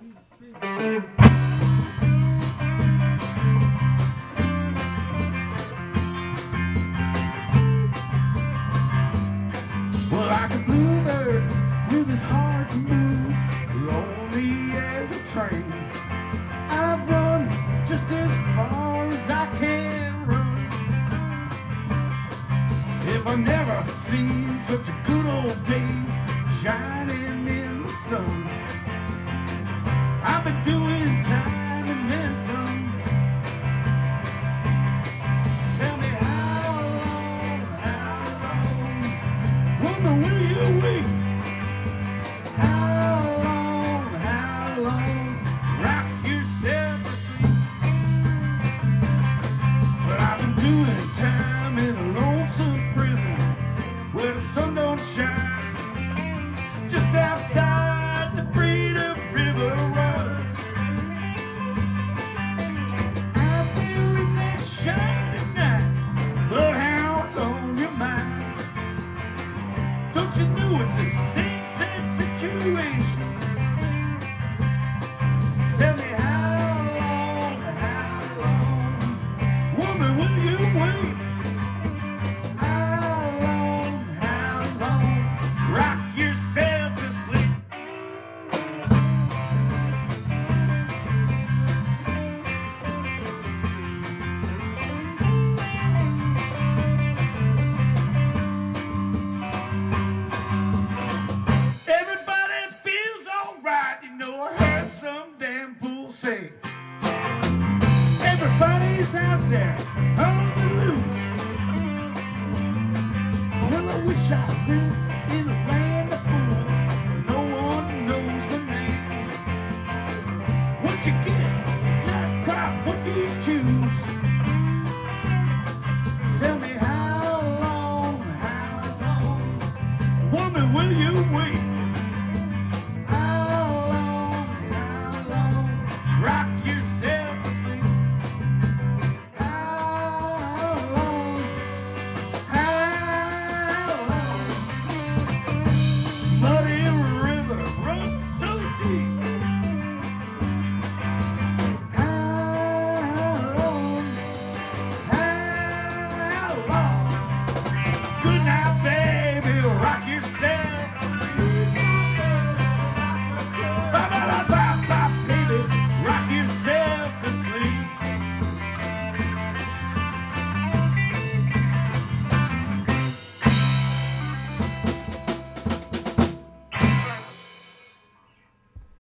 Well, like a bluebird with his heart move. lonely as a train. I've run just as far as I can run. If I never seen such a good old days. sun don't shine just outside. will you wait?